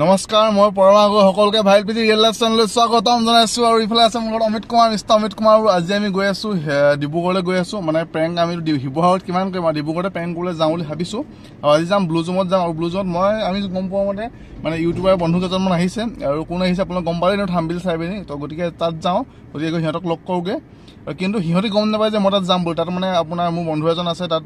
নমস্কাৰ মই পৰমাগু সকলোকে ভাইল পিটি ৰিয়েল লাইফ চেনেললৈ স্বাগতম জনাইছো আৰু ইফালে আছে মোৰ লগত অমিত কুমাৰ মিষ্টাৰ অমিত কুমাৰ আৰু আজি আমি গৈ আছো ডিব্ৰুগড়লৈ গৈ আছো। মানে প্ৰেংক আমি শিৱসাগৰত কিমান কৰিম আৰু ডিব্ৰুগড়তে প্ৰেংক কৰিবলৈ যাওঁ বুলি ভাবিছো। আৰু আজি যাম ব্লু জুমত যাম আৰু ব্লু জুমত মই আমি গম পোৱা মতে মানে ইউটিউবাৰ বন্ধু কেইজনমান আহিছে। আৰু কোন আহিছে আপোনালোক গম পালে থাম্বিল চাই পিনি। তো গতিকে তাত যাওঁ গতিকে গৈ সিহঁতক লগ কৰোঁগৈ। আৰু কিন্তু সিহঁতি গম নাপায় যে মই তাত যাম বুলি। তাত মানে আপোনাৰ মোৰ বন্ধু এজন আছে তাত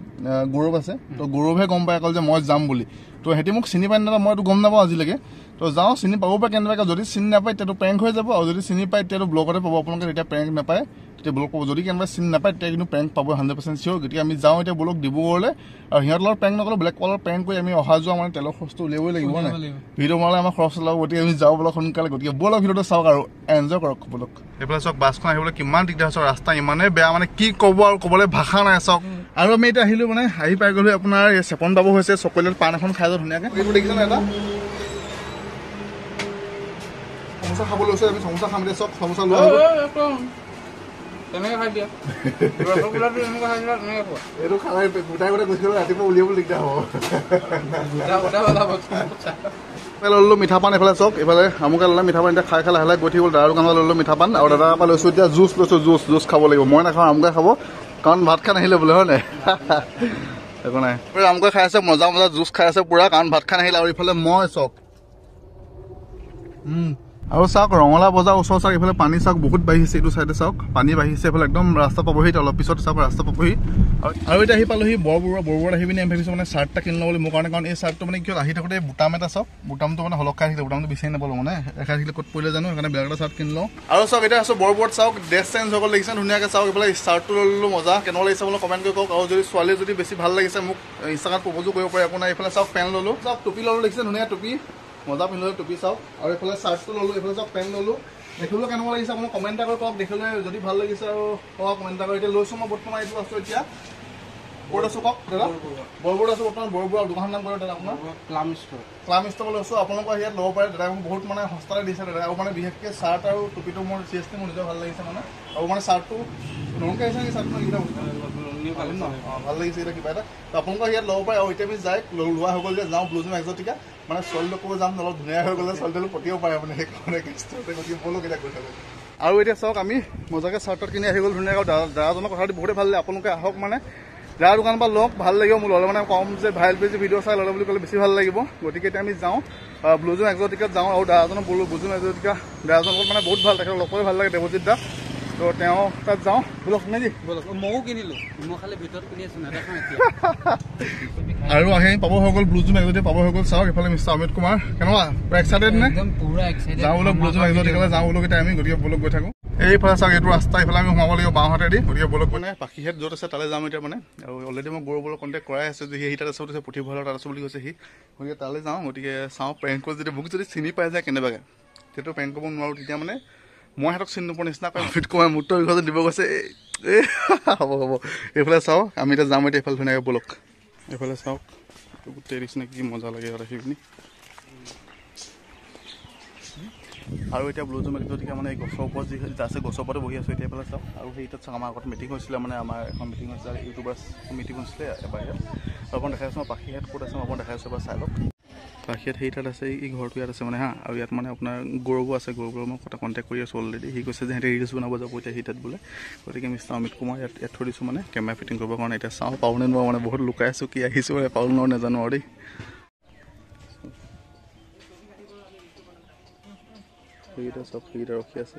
গৌৰৱ আছে। তো গৌৰৱে গম পাই অকল যে মই যাম বুলি। তো সিহঁতি মোক চিনি পাই নাপায় মইতো গম নাপাওঁ আজিলৈকে। তো যাওঁ চিনি পাব পাৰে কেনেবাকৈ। যদি চিনি নাপায় তেতিয়াতো প্ৰেংক হৈ যাব। আৰু যদি চিনি পায় তেতিয়াতো ব্লগতে পাব। আপোনালোকে তেতিয়া প্ৰেংক নাপায় তেতিয়া ব্লগ পাব। যদি কেনেবাকৈ চিনি নাপায় তেতিয়া কিন্তু প্ৰেংক পাব হাণ্ড্ৰেড পাৰ্চেণ্ট চিয়'ৰ গতিকে আমি যাওঁ এতিয়া ব্লগ ডিব্ৰুগড়লৈ। আৰু সিহঁতৰ লগত প্ৰেংক নকৰোঁ বেলেগ কলৰ প্ৰেংক কৰি আমি অহা যোৱা মানে তেলৰ খৰচটো উলিয়াবই লাগিব নে ভিডিঅ' বনালে আমাৰ খৰচ ওলাব। গতিকে আমি যাওঁ বলক সোনকালে। গতিকে বলক ভিডিঅ'টো চাওক আৰু। এনজয় কৰক বলক এইফালে চাওক বাছখন আহিবলৈ কিমান দিগদাৰ হৈছে। ৰাস্তা ইমানেই বেয়া। মানে কি ক'ব আৰু ক'বলৈ ভাষা নাই চাওক। আৰু আমি এতিয়া আহিলোঁ মানে আহি পাই গ'লো আপোনাৰ চেপন বাবু হৈছে। চকলেট পাণ এখন খাই যাওঁ ধুনীয়াকৈ। এইটো এটা সমোচা খাব লৈছে আমি সমোচা খাম এতিয়া চব সমোচা এইটো খালে গোটাই গোটাই গুচি গ'লে ৰাতিপুৱা দিগদাৰ হ'ব ওলাব এইফালে ল'লোঁ মিঠা পান এইফালে চাওক এইফালে আমুকে ল'লে মিঠা পান এতিয়া খাই খাই লাহে লাহে গৈ থাকিব দাদাৰ দোকানত ল'লোঁ মিঠা পান আৰু দাদাৰ পৰা লৈছোঁ এতিয়া জুচ লৈছোঁ জুচ জুচ খাব লাগিব মই নাখাওঁ আমুকে খাব কাৰণ ভাত খাই নাহিলে বোলে হয় নাই একো নাই আমুকে খাই আছে মজা মজা জুচ খাই আছে পুৰা কাৰণ ভাত খাই নাহিলে আৰু ইফালে মই চাওক উম। আৰু চাওক ৰঙালা বজাৰ ওচৰ চাওক এইফালে পানী চাওক বহুত বাঢ়িছে এইটো চাইডে চাওক। পানী বাঢ়িছে এইফালে একদম ৰাস্তা পাবহি এতিয়া অলপ পিছত চাওক ৰাস্তা পাবহি আৰু- এতিয়া আহি পালোহি বৰবৰুৱা বৰবৰুৱাত আহি পিনি আমি ভাবিছোঁ মানে চাৰ্ট এটা কিনি লওঁ বুলি মোৰ কাৰণে কাৰণ এই চাৰ্টটো মানে কি হ'ল আহি থাকোঁতে বুটাম এটা চাওক বুটামটো মানে হলক খাই থাকিলে বুটামটো বিচাৰি নাপালোঁ মানে এখাই থাকিলে ক'ত পৰিলে জানো সেইকাৰণে বেলেগ এটা চাৰ্ট কিনি লওঁ। আৰু চাওক এতিয়া আছোঁ বৰবৰুৱাত চাওক ড্ৰেছ চেঞ্জ হৈ গ'ল লাগিছে ধুনীয়াকৈ চাওক এইফালে চাৰ্টটো লৈ ল'লোঁ মজা কেনেকুৱা লাগিছে বোলো কমেণ্ট কৰি কওক আৰু যদি ছোৱালীয়ে যদি বেছি ভাল লাগিছে মোক ইনষ্টাগ্ৰামত প্ৰপ'জো কৰিব পাৰে নাই এইফালে চাওক পেণ্ট ল'লোঁ চাওক টুপি ল'লোঁ দেখিছে ধুনীয়া টুপি। মজা পিন্ধিলোঁ টুপি চাওক আৰু এইফালে চাৰ্টটো ল'লোঁ এইফালে চাওক পেণ্ট ল'লোঁ। দেখিবলৈ কেনেকুৱা লাগিছে আপুনি কমেণ্ট এটা কৰি কওক। দেখিবলৈ যদি ভাল লাগিছে আৰু কওক কমেণ্ট এটা কৰি। এতিয়া লৈছোঁ মই বৰ্তমান এইটো আছোঁ এতিয়া। ক'ত আছোঁ কওক দাদা? বৰবৰুৱাত আছোঁ বৰ্তমান বৰবৰুৱা দোকানৰ নাম কৰে দাদা আপোনাৰ। প্লাম ষ্টৰ ক্লাম ষ্ট'লৈ আছোঁ আপোনালোকৰ ইয়াত ল'ব পাৰে দাদাই মোক বহুত মানে সস্তাতে দিছে দাদা। আৰু মানে বিশেষকৈ চাৰ্ট আৰু টুপিটো মোৰ চিৰিয়াছলি মোৰ নিজৰ ভাল লাগিছে মানে। আৰু মানে চাৰ্টটো নতুনকৈ আহিছে নেকি চাৰ্টটো এইকেইটা ভাল লাগিছে এতিয়া কিবা এটা। তো আপোনালোকৰ ইয়াত ল'ব পাৰে আৰু এতিয়া আমি যাই লোৱা হৈ গ'ল যে যাওঁ ব্লুজুম এক্সটিকা মানে ছোৱালীটো ক'ব যাম অলপ ধুনীয়া হৈ গ'লে ছোৱালীটো পতিব পাৰে মানে সেইকাৰণে কেছটো গতিকে ব'লক এতিয়া গৈ থাকোঁ। আৰু এতিয়া চাওক আমি মজাকৈ চাৰ্ট তাৰ্ট কিনি আহি গ'ল ধুনীয়াকৈ। দাদা দাদাজনৰ কথাটো বহুতেই ভাল লাগে আপোনালোকে আহক মানে। যাৰ দোকানৰ পৰা লওক ভাল লাগিব মোক ল'লে মানে কম যে ভাইৰেল পেজ ভিডিঅ' চাই ল'লে বুলি ক'লে বেছি ভাল লাগিব। গতিকে এতিয়া আমি যাওঁ। ব্লুজুম এক্সটিকাত যাওঁ আৰু দাদাজনক বোলো ব্লুজুম এক্সটিকা দাদাজনৰ লগত মানে বহুত ভাল তেখেতক লগ কৰি ভাল লাগে দেৱজিত দা। তো তেওঁ তাত যাওঁ। বলক নেকি? ব'লক ময়ো কিনিলো। মই খালি ভিতৰত কিনি আছো নেদেখা আৰু আহি পাব হৈ গ'ল ব্লুজুম এক্সটি পাব হৈ গ'ল। চাওক এইফালে মিষ্টাৰ অমিত কুমাৰ। কেনেকুৱা? এক্সাইটেড নে? একদম পুৰা এক্সাইটেড যাওঁ বোলক ব্লুজুম এক্সটিকালৈ যাওঁ বোলক এতিয়া আমি। গতিকে বলক গৈ থাকোঁ। এইফালে চাওক এইটো ৰাস্তা এইফালে আমি সোমাব লাগিব বাওঁহাতেদি গতিকে বলক মানে পাখিহেত য'ত আছে তালৈ যাম এতিয়া মানে। আৰু অলৰেডি মই গৌৰৱলৈ কণ্টেক্ট কৰাই আছোঁ যে সি তাত আছে বুলি কৈছে পুথিভঁৰালৰ তাত আছে বুলি কৈছে সি। গতিকে তালৈ যাওঁ গতিকে চাওঁ প্ৰেংক যদি মোক যদি চিনি পাই যায় কেনেবাকৈ। তেতিয়াতো প্ৰেংক কৰিব নোৱাৰোঁ তেতিয়া মানে মই সিহঁতক চিনি নোপোৱাৰ নিচিনা কৰি ফিট কমাই মূত্ৰ বিষয়ে দিব গৈছে এই- এই হ'ব হ'ব। এইফালে চাওঁ আমি এতিয়া যাম এতিয়া এইফালে ধুনীয়াকৈ বলক। এইফালে চাওক গোটেই নিচিনা কি মজা লাগে ইয়াত আহি পিনি আৰু এতিয়া ব্লু জুম গতিকে মানে গছৰ ওপৰত যি আছে গছৰ ওপৰতে বহি আছোঁ এতিয়া এইফালে চাওক আৰু সেই তাত আমাৰ আগত মিটিং হৈছিলে মানে আমাৰ এখন মিটিং হৈছিলে ইউটিউবাৰ মিটিং হৈছিলে এবাৰ। ইয়াত আৰু অকণ দেখাই আছোঁ মই পাখিহেত ক'ত আছে মই অকণ দেখাই আছোঁ এবাৰ চাই লওক পাখিয়াত সেই তাত আছে এই ঘৰটো ইয়াত আছে মানে হা আৰু ইয়াত মানে আপোনাৰ গৌৰৱো আছে গৌৰৱৰ মই কথা কণ্টেক্ট কৰি আছোঁ অলৰেডি সি কৈছে যে সিহঁতে ৰিলচ বনাব যাব এতিয়া সি তাত বোলে। গতিকে মিষ্টাৰ অমিত কুমাৰ ইয়াত ইয়াত থৈ দিছোঁ মানে কেমেৰা ফিটিং কৰিবৰ কাৰণে। এতিয়া চাওঁ পাওঁ নে নোৱাৰোঁ মানে বহুত লুকাই আছোঁ কি আহিছোঁ পাওঁ নোৱাৰোঁ নাজানো আৰু দেই। চব সেইকেইটা ৰখি আছে।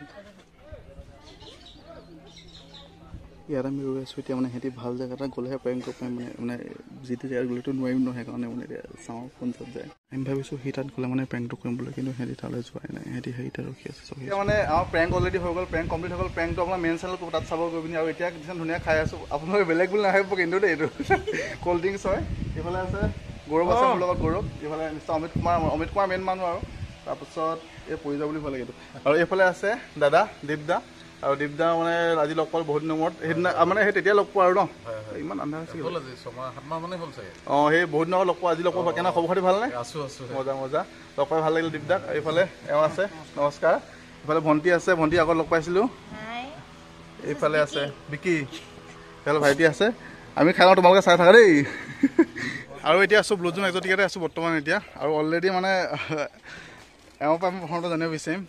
ইয়াত আমি ৰৈ আছোঁ এতিয়া মানে সিহঁতি ভাল জেগা এটা গ'লেহে প্ৰেংক কৰিব পাৰিম মানে মানে যিটো জেগাত গ'লেতো নোৱাৰিম ন সেইকাৰণে মানে এতিয়া চাওঁ কোন তাত যায়। আমি ভাবিছোঁ সেই তাত গ'লে মানে প্ৰেংকটো কৰিম বুলি কিন্তু সিহঁতি তালৈ যোৱাই নাই সিহঁতি সেইটা ৰখি আছে চব মানে আমাৰ প্ৰেংক অলৰেডি হৈ গ'ল প্ৰেংক কমপ্লিট হৈ গ'ল প্ৰেংকটো আপোনাৰ মেইন চেনেল তাত চাব গৈ পিনি আৰু এতিয়া কিছুমান ধুনীয়া খাই আছোঁ আপোনালোকে বেলেগ বুলি নাভাবিব কিন্তু দেই এইটো। ক'ল্ড ড্ৰিংকছ হয় এইফালে আছে গৌৰৱ আছে মোৰ লগত গৌৰৱ এইফালে মিষ্টাৰ অমিত কুমাৰ অমিত কুমাৰ মেইন মানুহ আৰু। তাৰপিছত এই পৰি যাব বুলি ভয় লাগে এইটো। আৰু এইফালে আছে দাদা দীপদা। আৰু দীপদা মানে আজি লগ পালোঁ বহুত দিনৰ মূৰত। সেইদিনা মানে সেই তেতিয়া লগ পোৱা আৰু ন? ইমান আন্ধাৰ হৈছে অঁ সেই বহুত দিনৰ লগ পোৱা আজি লগ পোৱা কেনে খবৰ খাতি ভালনে? আছো আছো। মজা মজা। লগ পাই ভাল লাগিল দীপদাক। এইফালে এওঁ আছে নমস্কাৰ। এইফালে ভণ্টি আছে ভণ্টি আগত লগ পাইছিলোঁ। এইফালে আছে বিকি। এইফালে ভাইটি আছে। আমি খাই লওঁ তোমালোকে চাই থাকা দেই। আৰু এতিয়া আছোঁ ব্লুজুম এক্সটিকাতে আছোঁ বৰ্তমান এতিয়া। আৰু অলৰেডি মানে এওঁৰ পৰা মই প্ৰথমতে জানিব বিচাৰিম।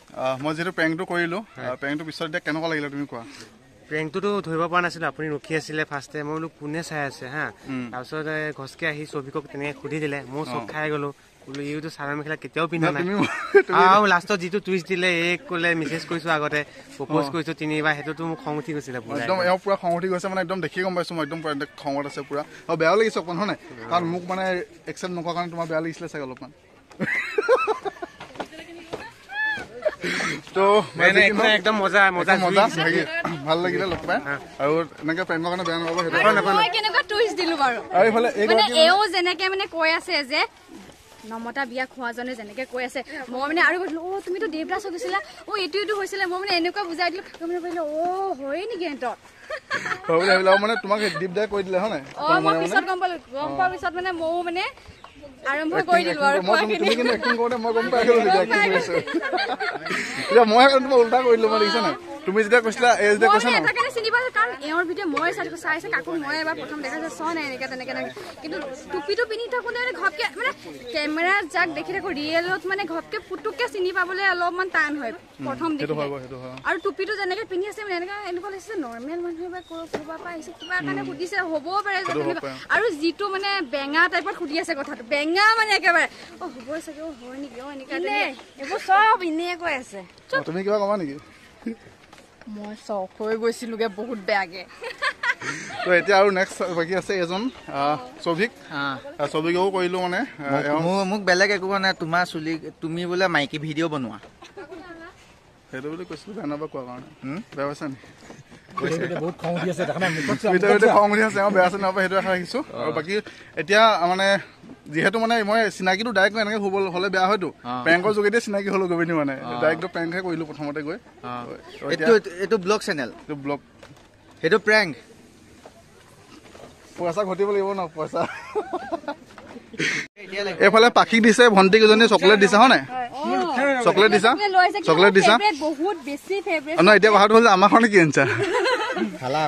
মই যিহেতু প্ৰেংকটো কৰিলোঁ প্ৰেংকটো পিছত এতিয়া কেনেকুৱা লাগিলে তুমি কোৱা? প্ৰেংকটোতো ধৰিব পৰা নাছিলো আপুনি ৰখি আছিলে ফাৰ্ষ্টে মই বোলো কোনে চাই আছে হা? তাৰপিছত ঘচকে আহি ছবিকক তেনেকে সুধি দিলে মই চক খাই গলো। বোলো ইউটো চাদৰ মেখেলা কেতিয়াও পিন্ধা নাই। আৰু লাষ্টত যিটো টুইষ্ট দিলে এই ক'লে মেছেজ কৰিছো আগতে প্ৰপ'জ কৰিছো তিনিবাৰ সেইটোতো মোক খং উঠি গৈছিলে একদম এওঁ পুৰা খং উঠি গৈছে মানে একদম দেখিয়ে গম পাইছোঁ মই একদম খঙত আছে পুৰা। আৰু বেয়াও লাগিছে অকণমান হয় নাই? কাৰণ মোক মানে একচেপ্ট নকৰা কাৰণে তোমাৰ বেয়া লাগিছিলে চাগে অলপমান। তো একদম- মজা মজা মজা ভাল লাগিলে লগ পাই। আৰু এনেকে প্ৰেমৰ কাৰণে বেয়া নাপাব সেইটো মই কেনেকুৱা টুইষ্ট দিলো বাৰু? আৰু এইফালে এও যেনেকে মানে কৈ আছে যে নমতা বিয়া খোৱাজনে যেনেকে কৈ আছে মই মানে আৰু কৈছিলো অ তুমিতো দেৱদাস হৈ গৈছিলা। অ এইটো এইটো হৈছিলে। মই মানে এনেকুৱা বুজাই দিলো মানে ভাবিলো অ হয় নেকি সিহঁতৰ? মানে তোমাক দীপ দাই কৈ দিলে হয় নাই? অ মই পিছত গম পালো গম পোৱাৰ পিছত মানে ময়ো মানে আৰম্ভ কৰি দিলো আৰু মই তুমি খোৱাখিনি কিন্তু এক্টিং কৰোঁতে মই গম পাই গ'লো যেতিয়া এক্টিং কৰিছো। এতিয়া মই তোমাক উল্টা কৰি দিলো মই দেখিছা নাই? তুমি যেতিয়া কৈছিলা এই যেতিয়া মই কৈছা মানে ন? এটা কাৰণে চিনি পাইছো কাৰণ এওঁৰ ভিডিঅ' মই চাই চাইছে কাকো মই এবাৰ প্ৰথম দেখাইছো চোৱা নাই এনেকে তেনেকে কিন্তু টুপিটো পিন্ধি থাকোতে মানে ঘপকে মানে কেমেৰাত যাক দেখি থাকো ৰিয়েলত মানে ঘপকে পুতুককে চিনি পাবলৈ অলপমান টান হয় প্ৰথম হয় আৰু টুপিটো যেনেকে পিন্ধি আছে মানে এনেকুৱা এনেকুৱা লাগিছে নৰ্মেল মানুহে বা ক'ৰ ক'ৰবাৰ পৰা আহিছে কিবা কাৰণে সুধিছে হ'বও পাৰে যে হ'ব তেনেকুৱা। আৰু যিটো মানে বেঙা টাইপত সুধি আছে কথাটো বেঙা মানে একেবাৰে অ হ'বই চাগে অ হয় নেকি অ এনেকুৱা এইবোৰ চব এনেই কৈ আছে। তুমি কিবা কবা নেকি? মই চখ হৈ গৈছিলোগে বহুত বেয়াকে। তো এতিয়া আৰু নেক্সট বাকী আছে এজন আহ, চৌভিক আহ, চৌভিকো কৰিলো মানে আহ, এওঁ মোৰ মোক বেলেগ একো কোৱা নাই তোমাৰ চুলি তুমি বোলে মাইকী ভিডিঅ' বনোৱা। সেইটো বুলি কৈছিলো বেয়া নাপাবা কোৱা কাৰণে। হুম? বেয়া পাইছা নি? বহুত খং উঠি আছে দেখা নাই মুখত ভিতৰে ভিতৰে খং উঠি আছে এওঁ বেয়া আছে নাপাবা সেইটো আশা ৰাখিছো আৰু বাকী এতিয়া মানে যিহেতু মানে মই চিনাকিটো ডাইৰেক্ট এনেকে হ'ব হ'লে বেয়া হয়তো। প্ৰেংকৰ যোগেদি চিনাকি হ'লো গৈ পিনি মানে ডাইৰেক্ট প্ৰেংকহে কৰিলো প্ৰথমতে গৈ। এইটো ব্লগ চেনেল? এইটো ব্লগ সেইটো প্ৰেংক। পইচা ঘটিব লাগিব ন পইচা। এইফালে পাখি দিছে ভণ্টি কেইজনীয়ে চকলেট দিছা হয় নাই? চকলেট দিছা? চকলেট দিছা? বহুত বেছি ফেভৰেট অ, নহয় এতিয়া কথাটো হ'ল যে আমাৰ কাৰণে কি আনিছা খালা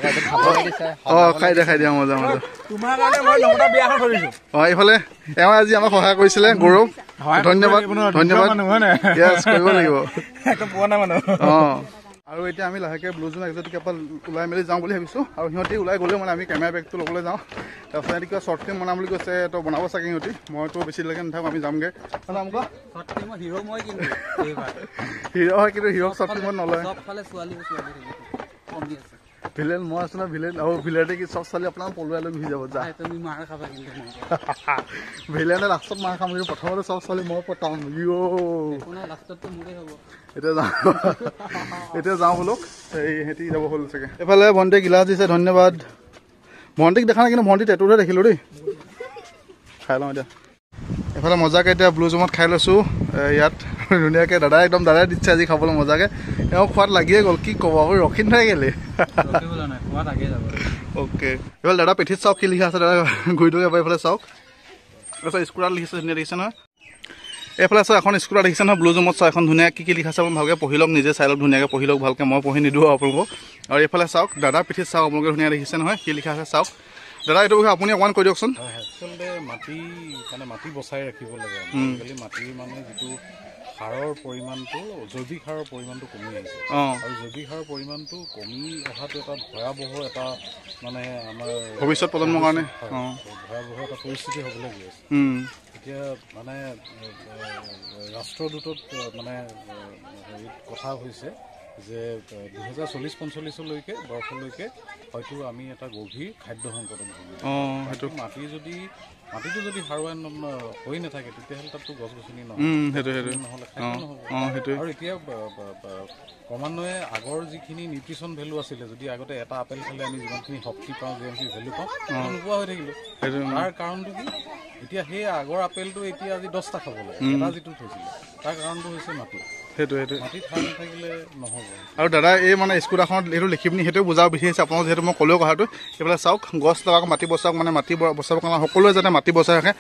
অ খাই দিয়া খাই দিয়া মজা মজা। তোমাৰ কাৰণে মই বিয়াখন কৰিছো অ এইফালে এওঁ আজি আমাক সহায় কৰিছিলে গৌৰৱ। ধন্যবাদ ধন্যবাদ। Yes, কৰিব লাগিব। পুৰণা মানুহ। অ। আৰু এতিয়া আমি লাহেকে ব্লু জোন একজেটিকাৰ পৰা ওলাই মেলি যাওঁ বুলি ভাবিছোঁ। আৰু সিহঁতি ওলাই গ'লেও মানে আমি কেমেৰা বেগটো ল'বলৈ যাওঁ। তাৰপিছত সিহঁতি কিবা শ্বৰ্ট ফিল্ম বনাম বুলি কৈছে তো বনাব চাগে সিহঁতি। মইতো বেছি দেৰিলৈকে নাথাকোঁ আমি যামগৈ। হিৰ' হয় কিন্তু হিৰ' শ্বৰ্ট ফিল্মত নলয়। ভিলেন মই আছো ন ভিলেন আৰু ভিলেনে কি চব ছোৱালী আপোনাৰ পলুৱাই লৈ ঘূৰি যাব যা। তুমি মাৰ খাবা কিন্তু ভিলেনে লাষ্টত মাৰ খাম কিন্তু প্ৰথমতে চব ছোৱালী মই পতাম ইঅ' আপোনাৰ লাষ্টততো মোৰে হ'ব। এতিয়া যাওঁ। এতিয়া যাওঁ বোলো। এই সিহঁতি যাব হ'ল চাগে। এইফালে ভণ্টিয়ে গিলাচ দিছে ধন্যবাদ। ভণ্টিক দেখা নাই কিন্তু ভণ্টি টেটুহে দেখিলোঁ দেই। খাই লওঁ এতিয়া। এইফালে মজাকৈ এতিয়া ব্লু জুমত খাই লৈছোঁ। ইয়াত ধুনীয়াকৈ দাদাই একদম দাদাই দিছে আজি খাবলৈ মজাকৈ। এওঁ খোৱাত লাগিয়ে গ'ল কি ক'ব আকৌ ৰখি নাথাকে কেলে? অ'কে। এইফালে দাদা পিঠিত চাওক কি লিখা আছে দাদা ঘূৰি এবাৰ এইফালে চাওক। তাৰপিছত স্কুলত লিখিছে ধুনীয়া দেখিছে নহয়। এইফালে চাওক এখন স্কুলত দেখিছে নহয় ব্লু জুমত চাওক এখন ধুনীয়া কি কি লিখা আছে আপুনি ভালকৈ পঢ়ি লওক নিজে চাই লওক ধুনীয়াকৈ পঢ়ি লওক ভালকৈ মই পঢ়ি নিদিওঁ আপোনালোকক। আৰু এইফালে চাওক দাদা পিঠিত চাওক আপোনালোকে ধুনীয়া দেখিছে নহয় কি লিখা আছে চাওক। দাদা এইটো বিষয়ে আপুনি অকণমান কৈ দিয়কচোন। আচলতে মাটি মানে মাটি বচাই ৰাখিব লাগে আজিকালি মাটিৰ মানে যিটো সাৰৰ পৰিমাণটো জৈৱিক সাৰৰ পৰিমাণটো কমি আহিছে। অঁ। আৰু জৈৱিক সাৰৰ পৰিমাণটো কমি অহাটো এটা ভয়াৱহ এটা মানে আমাৰ ভৱিষ্যত প্ৰজন্মৰ কাৰণে। ভয়াৱহ এটা পৰিস্থিতি হ'বলৈ গৈ আছে। এতিয়া মানে ৰাষ্ট্ৰদূতত মানে কথা হৈছে যে দুহেজাৰ চল্লিছ পঞ্চল্লিছলৈকে বৰ্ষলৈকে হয়তো আমি এটা গভীৰ খাদ্য সংকটত ভুগিম অঁ সেইটো। মাটি যদি মাটিটো যদি সাৰুৱা ন- হৈ নাথাকে তেতিয়াহ'লে তাততো গছ গছনি নহয় সেইটো সেইটো। নহ'লে নহ'ব। আৰু এতিয়া ক্ৰমান্বয়ে আগৰ যিখিনি নিউট্ৰিচন ভেলু আছিলে যদি আগতে এটা আপেল খালে আমি যিমানখিনি শক্তি পাওঁ যিমানখিনি ভেলু পাওঁ নোপোৱা হৈ থাকিলোঁ। তাৰ কাৰণটো কি? এতিয়া সেই আগৰ আপেলটো এতিয়া আজি দহটা খাব লাগে। এটা যিটো থৈছিলে তাৰ কাৰণটো হৈছে মাটি। সেইটো আৰু দাদা এই মানে স্কুল এখনত এইটো লিখি পিনি সেইটোৱে বুজাব বিচাৰিছে আপোনালোক যিহেতু মই ক'লেও কথাটো এইফালে চাওক গছ লগাওক মাটি বচাওক মানে মাটি বচাবৰ কাৰণে সকলোৱে যাতে মাটি বচাই ৰাখে।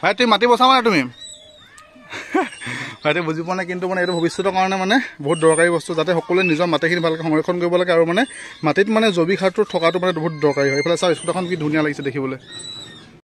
ভাই তুমি মাটি বচাবা নাই তুমি? ভাইটি বুজি পোৱা নাই কিন্তু মানে এইটো ভৱিষ্যতৰ কাৰণে মানে বহুত দৰকাৰী বস্তু যাতে সকলোৱে নিজৰ মাটিখিনি ভালকৈ সংৰক্ষণ কৰিব লাগে আৰু মানে মাটিত মানে জৈৱিক সাৰটো থকাটো মানে বহুত দৰকাৰী হয়। এইফালে চাওক স্কুল এখন কি ধুনীয়া লাগিছে দেখিবলৈ।